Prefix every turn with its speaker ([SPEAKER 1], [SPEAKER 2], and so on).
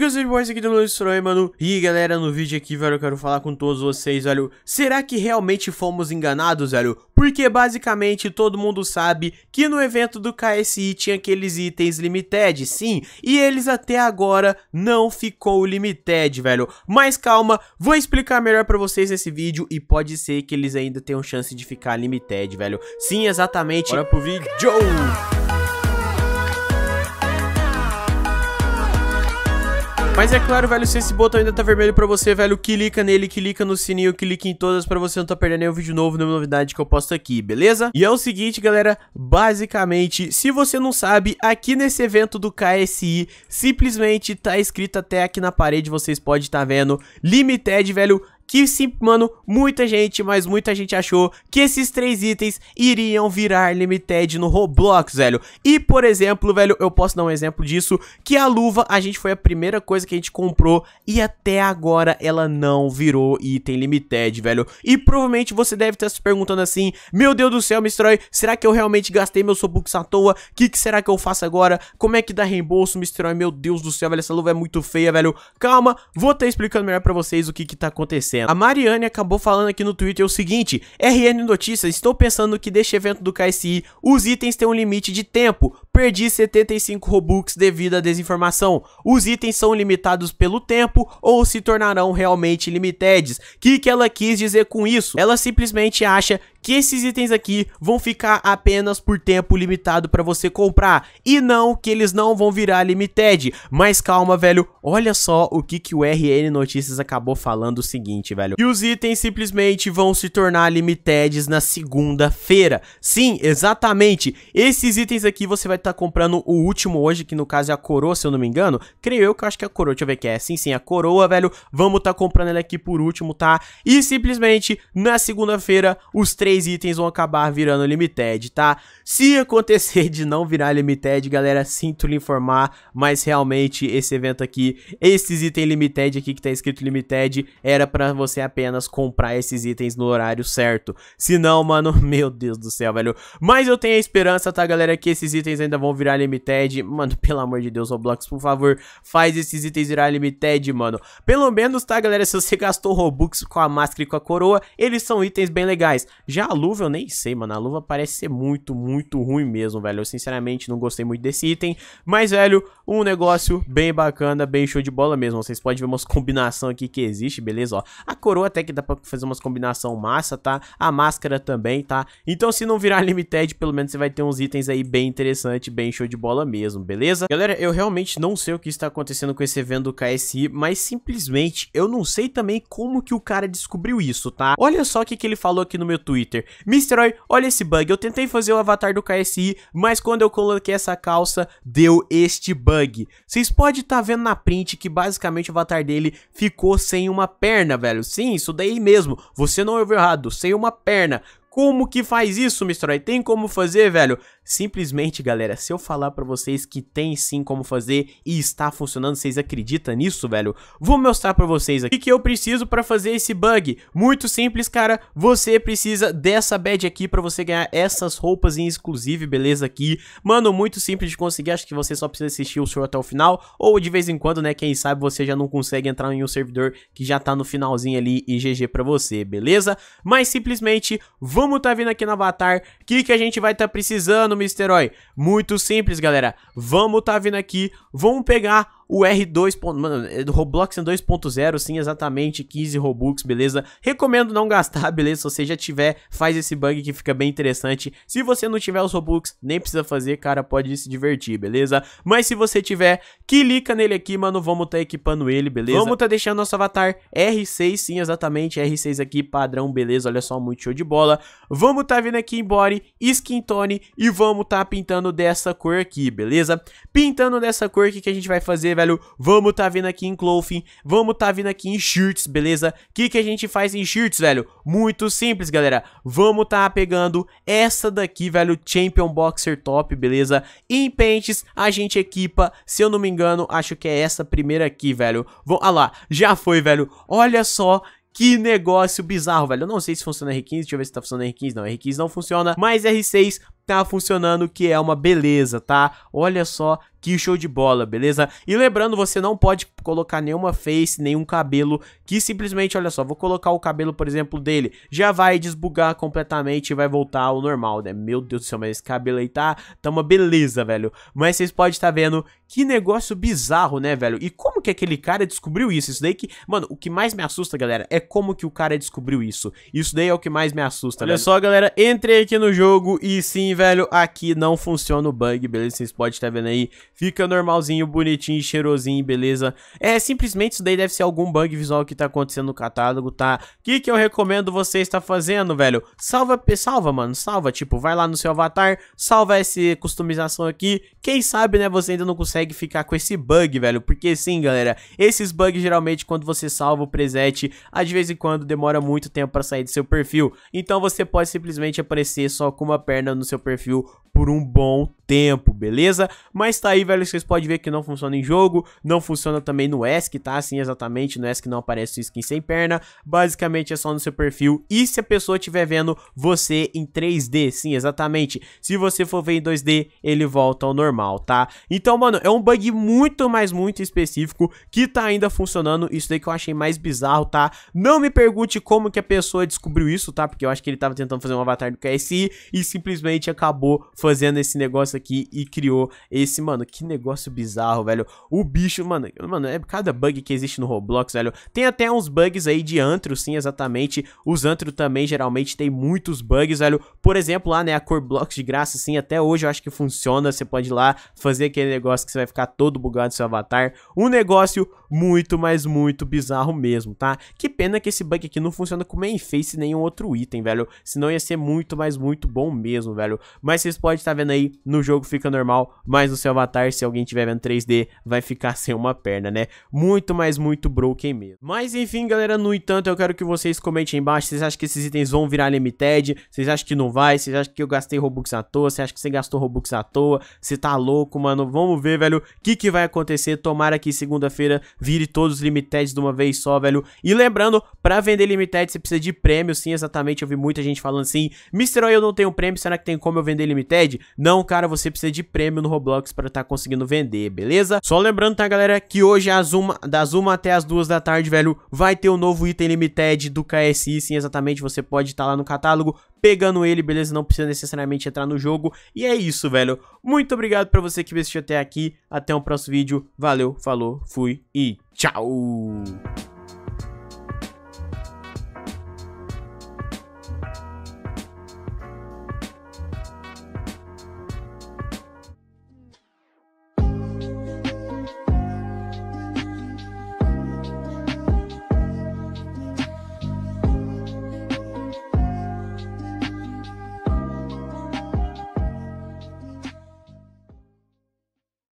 [SPEAKER 1] Porque eu boys aqui do Luiz Troy, mano. E galera, no vídeo aqui, velho, eu quero falar com todos vocês, velho. Será que realmente fomos enganados, velho? Porque basicamente todo mundo sabe que no evento do KSI tinha aqueles itens limited, sim. E eles até agora não ficou limited, velho. Mas calma, vou explicar melhor pra vocês nesse vídeo e pode ser que eles ainda tenham chance de ficar limited, velho. Sim, exatamente. Bora pro vídeo. Mas é claro, velho, se esse botão ainda tá vermelho pra você, velho, clica nele, clica no sininho, clica em todas pra você não tá perdendo nenhum vídeo novo, nenhuma novidade que eu posto aqui, beleza? E é o seguinte, galera, basicamente, se você não sabe, aqui nesse evento do KSI, simplesmente tá escrito até aqui na parede, vocês podem estar tá vendo, Limited, velho, que sim, mano, muita gente, mas muita gente achou que esses três itens iriam virar limited no Roblox, velho. E, por exemplo, velho, eu posso dar um exemplo disso, que a luva, a gente foi a primeira coisa que a gente comprou e até agora ela não virou item limited, velho. E provavelmente você deve estar se perguntando assim, meu Deus do céu, Mistroy, será que eu realmente gastei meus Robux à toa? O que, que será que eu faço agora? Como é que dá reembolso, Mistroy? Meu Deus do céu, velho, essa luva é muito feia, velho. Calma, vou estar explicando melhor pra vocês o que que tá acontecendo A Mariane acabou falando aqui no Twitter o seguinte, RN Notícias, estou pensando que deste evento do KSI, os itens têm um limite de tempo, perdi 75 Robux devido à desinformação. Os itens são limitados pelo tempo ou se tornarão realmente limitados. O que, que ela quis dizer com isso? Ela simplesmente acha que esses itens aqui vão ficar apenas por tempo limitado para você comprar e não que eles não vão virar limited. Mas calma, velho, olha só o que que o RN Notícias acabou falando o seguinte, velho. Que os itens simplesmente vão se tornar limitados na segunda-feira. Sim, exatamente. Esses itens aqui você vai estar tá comprando o último hoje, que no caso é a coroa, se eu não me engano. Creio eu que eu acho que é a coroa, deixa eu ver que é. Sim, sim, a coroa, velho. Vamos estar tá comprando ela aqui por último, tá? E simplesmente na segunda-feira os três três itens vão acabar virando limited, tá? Se acontecer de não virar limited, galera, sinto lhe informar, mas realmente esse evento aqui, esses itens limited aqui que tá escrito limited, era pra você apenas comprar esses itens no horário certo. Se não, mano, meu Deus do céu, velho. Mas eu tenho a esperança, tá, galera, que esses itens ainda vão virar limited. Mano, pelo amor de Deus, Roblox, por favor, faz esses itens virar limited, mano. Pelo menos, tá, galera, se você gastou Robux com a máscara e com a coroa, eles são itens bem legais. Já já a luva eu nem sei, mano. A luva parece ser muito, muito ruim mesmo, velho. Eu sinceramente não gostei muito desse item. Mas, velho, um negócio bem bacana, bem show de bola mesmo. Vocês podem ver umas combinações aqui que existe, beleza? Ó, a coroa até que dá pra fazer umas combinação massa, tá? A máscara também, tá? Então, se não virar limited, pelo menos você vai ter uns itens aí bem interessantes, bem show de bola mesmo, beleza? Galera, eu realmente não sei o que está acontecendo com esse evento do KSI, mas simplesmente eu não sei também como que o cara descobriu isso, tá? Olha só o que, que ele falou aqui no meu Twitter. Twitter. Mr. olha esse bug. Eu tentei fazer o avatar do KSI, mas quando eu coloquei essa calça, deu este bug. Vocês podem estar tá vendo na print que basicamente o avatar dele ficou sem uma perna, velho. Sim, isso daí mesmo. Você não ouviu errado, sem uma perna. Como que faz isso, Mr. Tem como fazer, velho? Simplesmente, galera, se eu falar pra vocês que tem sim como fazer e está funcionando, vocês acreditam nisso, velho? Vou mostrar pra vocês aqui o que eu preciso pra fazer esse bug. Muito simples, cara. Você precisa dessa badge aqui pra você ganhar essas roupas em exclusivo, beleza? Aqui. Mano, muito simples de conseguir. Acho que você só precisa assistir o show até o final. Ou de vez em quando, né? Quem sabe você já não consegue entrar em um servidor que já tá no finalzinho ali e GG pra você, beleza? Mas simplesmente, vamos tá vindo aqui no avatar. O que, que a gente vai tá precisando, Mr. Herói? Muito simples, galera. Vamos tá vindo aqui, vamos pegar o R2. Mano, é do Roblox em 2.0, sim, exatamente, 15 Robux, beleza? Recomendo não gastar, beleza? Se você já tiver, faz esse bug que fica bem interessante. Se você não tiver os Robux, nem precisa fazer, cara, pode se divertir, beleza? Mas se você tiver, clica nele aqui, mano, vamos tá equipando ele, beleza? Vamos tá deixando nosso avatar R6, sim, exatamente, R6 aqui, padrão, beleza? Olha só, muito show de bola. Vamos tá vindo aqui em body, skin tone e vamos tá pintando dessa cor aqui, beleza? Pintando dessa cor, o que, que a gente vai fazer, velho, vamos tá vindo aqui em clothing, vamos tá vindo aqui em shirts, beleza? O que, que a gente faz em shirts, velho? Muito simples, galera. Vamos tá pegando essa daqui, velho, Champion Boxer Top, beleza? Em pentes, a gente equipa, se eu não me engano, acho que é essa primeira aqui, velho. Vamos, ah lá, já foi, velho. Olha só que negócio bizarro, velho. Eu não sei se funciona R15, deixa eu ver se tá funcionando R15. Não, R15 não funciona, mas R6 tá funcionando, que é uma beleza, tá? Olha só que show de bola, beleza? E lembrando, você não pode colocar nenhuma face, nenhum cabelo, que simplesmente, olha só, vou colocar o cabelo, por exemplo, dele, já vai desbugar completamente e vai voltar ao normal, né? Meu Deus do céu, mas esse cabelo aí tá, tá uma beleza, velho. Mas vocês podem estar vendo que negócio bizarro, né, velho? E como que aquele cara descobriu isso? Isso daí que, mano, o que mais me assusta, galera, é como que o cara descobriu isso. Isso daí é o que mais me assusta, Olha velho. só, galera, entrei aqui no jogo e sim, velho, aqui não funciona o bug, beleza? Vocês podem estar vendo aí Fica normalzinho, bonitinho, cheirosinho, beleza? É, simplesmente isso daí deve ser algum bug visual que tá acontecendo no catálogo, tá? O que que eu recomendo você estar fazendo, velho? Salva, salva, mano, salva, tipo, vai lá no seu avatar, salva essa customização aqui. Quem sabe, né, você ainda não consegue ficar com esse bug, velho? Porque sim, galera, esses bugs geralmente quando você salva o preset, de vez em quando demora muito tempo pra sair do seu perfil. Então você pode simplesmente aparecer só com uma perna no seu perfil por um bom tempo, beleza? Mas tá aí, velho, vocês podem ver que não funciona em jogo, não funciona também no ESC, tá? Assim, exatamente, no ESC não aparece skin sem perna, basicamente é só no seu perfil, e se a pessoa estiver vendo você em 3D, sim, exatamente, se você for ver em 2D, ele volta ao normal, tá? Então, mano, é um bug muito, mas muito específico, que tá ainda funcionando, isso daí que eu achei mais bizarro, tá? Não me pergunte como que a pessoa descobriu isso, tá? Porque eu acho que ele tava tentando fazer um avatar do KSI, e simplesmente acabou fazendo esse negócio aqui e criou esse, mano, que negócio bizarro, velho. O bicho, mano, mano, é cada bug que existe no Roblox, velho. Tem até uns bugs aí de antro, sim, exatamente. Os antro também geralmente tem muitos bugs, velho. Por exemplo, lá, né, a cor blocks de graça, sim, até hoje eu acho que funciona. Você pode ir lá fazer aquele negócio que você vai ficar todo bugado seu avatar. Um negócio muito, mas muito bizarro mesmo, tá? Que pena que esse bug aqui não funciona com main face nenhum outro item, velho. Senão ia ser muito, mas muito bom mesmo, velho. Mas vocês podem estar vendo aí, no jogo fica normal, mas no seu avatar, se alguém tiver vendo 3D, vai ficar sem uma perna, né? Muito, mas muito broken mesmo. Mas enfim, galera, no entanto, eu quero que vocês comentem aí embaixo, vocês acham que esses itens vão virar limited? Vocês acham que não vai? Vocês acham que eu gastei Robux à toa? Você acha que você gastou Robux à toa? Você tá louco, mano? Vamos ver, velho, o que que vai acontecer. Tomara que segunda-feira vire todos os limited de uma vez só, velho. E lembrando, pra vender limited você precisa de prêmio, sim, exatamente. Eu vi muita gente falando assim, Mr. Oil não tenho prêmio, será que tem como eu vender limited? Não, cara, você precisa de prêmio no Roblox pra estar tá conseguindo vender, beleza? Só lembrando, tá, galera, que hoje às uma, das 1 até as 2 da tarde, velho, vai ter o um novo item limited do KSI, sim, exatamente, você pode estar tá lá no catálogo pegando ele, beleza? Não precisa necessariamente entrar no jogo. E é isso, velho. Muito obrigado pra você que me assistiu até aqui. Até o um próximo vídeo. Valeu, falou, fui e tchau!